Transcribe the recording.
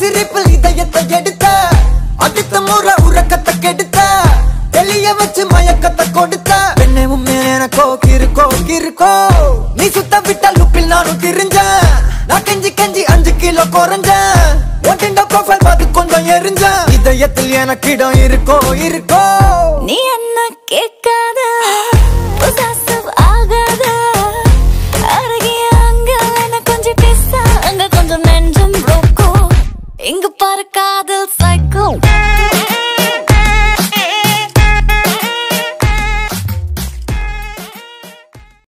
சிரிப்பில் இதயத்தை எடுத்த அடுத்த முறை உறக்கத்தை கெடுத்த தெளிய வச்சு மயக்கத்தை கொடுத்த. பெண்ணை உண்மையில எனக்கோ கிருக்கோ கிருக்கோ நீ சுத்த விட்ட லுப்பில் நானும் திரிஞ்சேன். நான் கெஞ்சி கெஞ்சி அஞ்சு கிலோ குறைஞ்சேன். ஒட்டிண்ட ப்ரொஃபைல் பார்த்து கொஞ்சம் எரிஞ்சேன். இதயத்தில் எனக்கு இடம் இருக்கோ இருக்கோ. நீ என்ன கேட்க பேச அங்க கொஞ்சம் நெஞ்சம் broke இங்க பாரு காதல் சைக்கோ